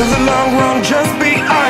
There's a long road just behind